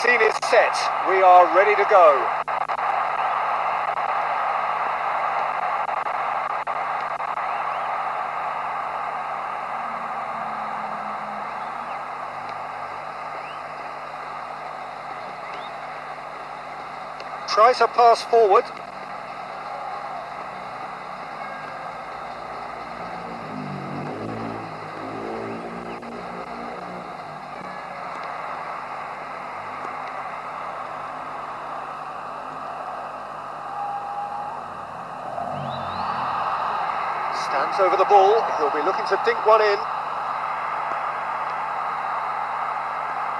scene is set. We are ready to go. Try to pass forward. Stands over the ball. He'll be looking to dink one in.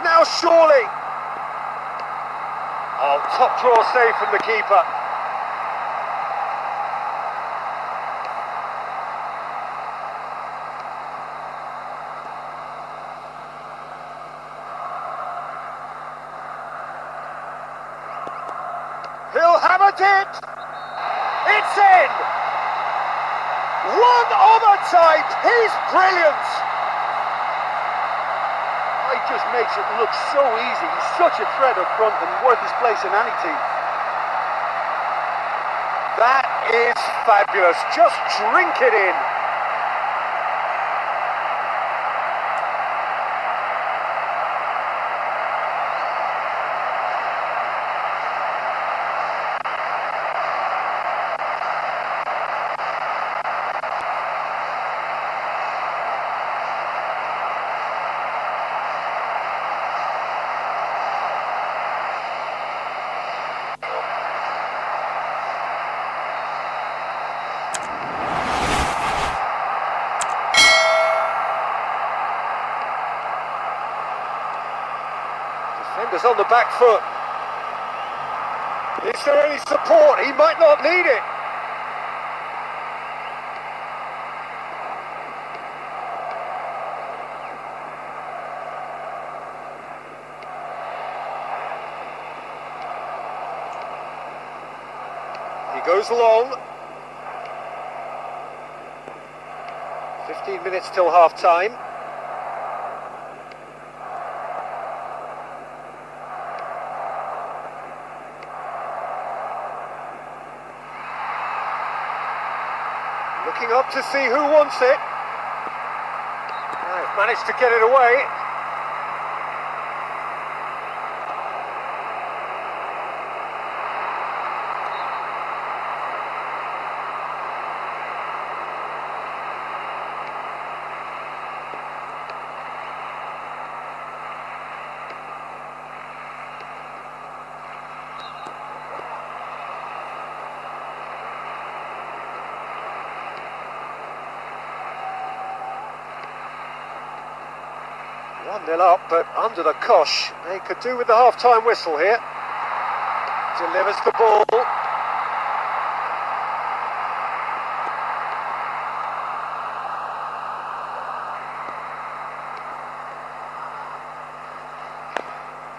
Now surely. Oh, top draw save from the keeper. He'll hammer it. It's in. Of a. He's brilliant. He just makes it look so easy. He's such a threat up front and worth his place in any team. That is fabulous. Just drink it in. On the back foot. Is there any support? He might not need it. He goes long. 15 minutes till half time. Looking up to see who wants it. They've managed to get it away. One nil up, but under the cosh. They could do with the half-time whistle here. Delivers the ball.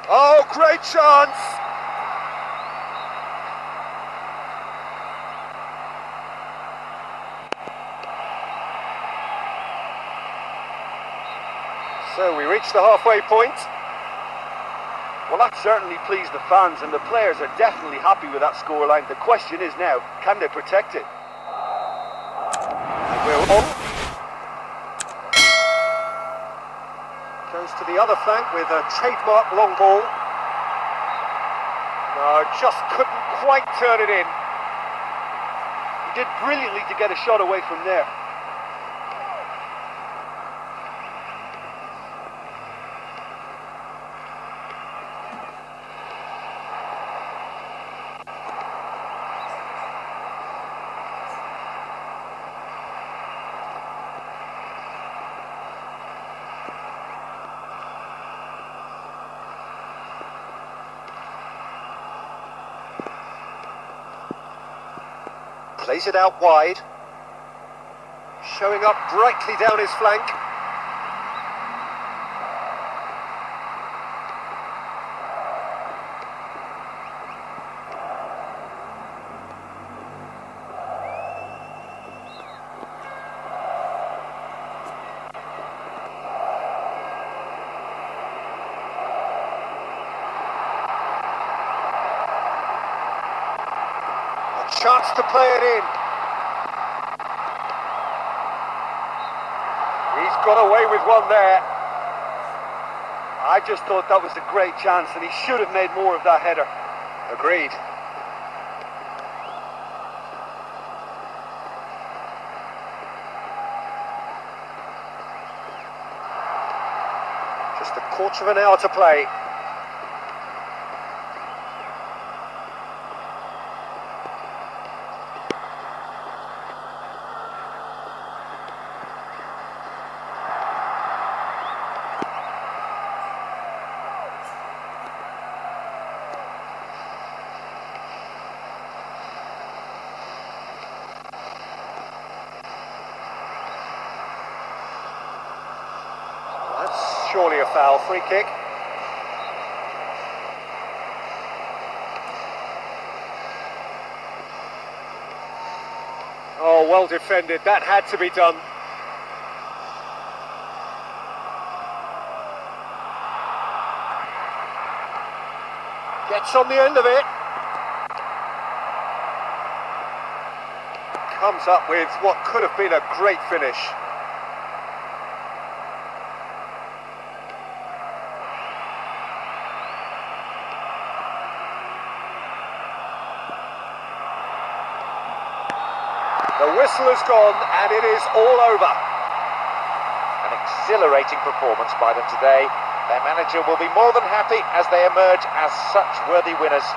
Oh, great chance! So we reach the halfway point. Well, that certainly pleased the fans, and the players are definitely happy with that scoreline. The question is now, can they protect it? We're on. Goes to the other flank with a trademark long ball. No, just couldn't quite turn it in. He did brilliantly to get a shot away from there. Plays it out wide. Showing up brightly down his flank. Chance to play it in. He's got away with one there. I just thought that was a great chance and he should have made more of that header. Agreed. Just a quarter of an hour to play. Surely a foul. Free kick. Oh, well defended. That had to be done. Gets on the end of it. Comes up with what could have been a great finish. The whistle has gone and it is all over. An exhilarating performance by them today. Their manager will be more than happy as they emerge as such worthy winners